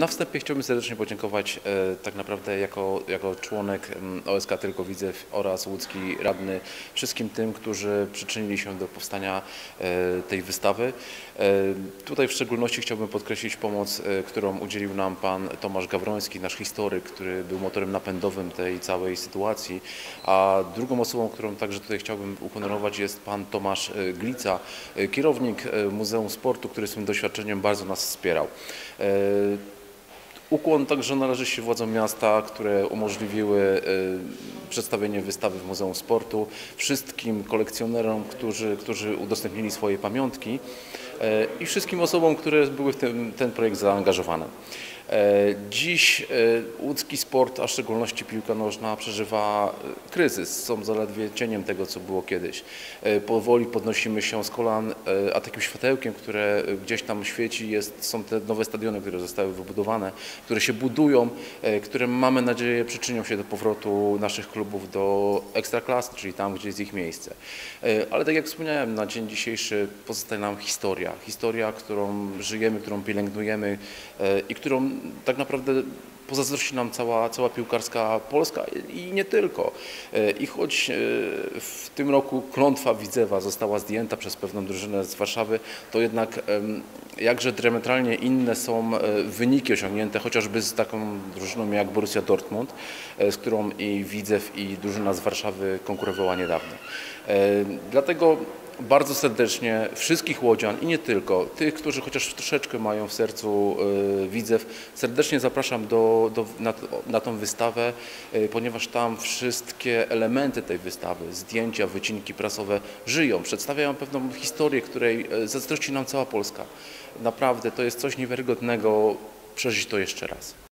Na wstępie chciałbym serdecznie podziękować e, tak naprawdę jako, jako członek OSK Tylko Widzew oraz łódzki radny wszystkim tym, którzy przyczynili się do powstania e, tej wystawy. E, Tutaj w szczególności chciałbym podkreślić pomoc, którą udzielił nam pan Tomasz Gawroński, nasz historyk, który był motorem napędowym tej całej sytuacji, a drugą osobą, którą także tutaj chciałbym uhonorować jest pan Tomasz Glica, kierownik Muzeum Sportu, który swoim doświadczeniem bardzo nas wspierał. Ukłon także należy się władzom miasta, które umożliwiły e, przedstawienie wystawy w Muzeum Sportu, wszystkim kolekcjonerom, którzy, którzy udostępnili swoje pamiątki e, i wszystkim osobom, które były w ten, ten projekt zaangażowane. E, Dziś e, łódzki sport, a w szczególności piłka nożna, przeżywa e, kryzys. Są zaledwie cieniem tego, co było kiedyś. Powoli podnosimy się z kolan, a takim światełkiem, które gdzieś tam świeci, jest, są te nowe stadiony, które zostały wybudowane, które się budują, które mamy nadzieję przyczynią się do powrotu naszych klubów do ekstraklasy, czyli tam, gdzie jest ich miejsce. Ale tak jak wspomniałem, na dzień dzisiejszy pozostaje nam historia. Historia, którą żyjemy, którą pielęgnujemy i którą tak naprawdę pozazdrości nam cała, cała piłkarska Polska i nie tylko. E, I choć e, w tym roku klątwa Widzewa została zdjęta przez pewną drużynę z Warszawy, to jednak jakże diametralnie inne są e, wyniki osiągnięte chociażby z taką drużyną jak Borussia Dortmund, z którą i Widzew i drużyna z Warszawy konkurowała niedawno. Dlatego bardzo serdecznie wszystkich łodzian i nie tylko, tych, którzy chociaż troszeczkę mają w sercu Widzew, serdecznie zapraszam do, do, na, na tą wystawę, e, ponieważ tam wszystkie elementy tej wystawy, zdjęcia, wycinki prasowe żyją, przedstawiają pewną historię, której e, zazdrości nam cała Polska. Naprawdę to jest coś niewiarygodnego, przeżyć to jeszcze raz.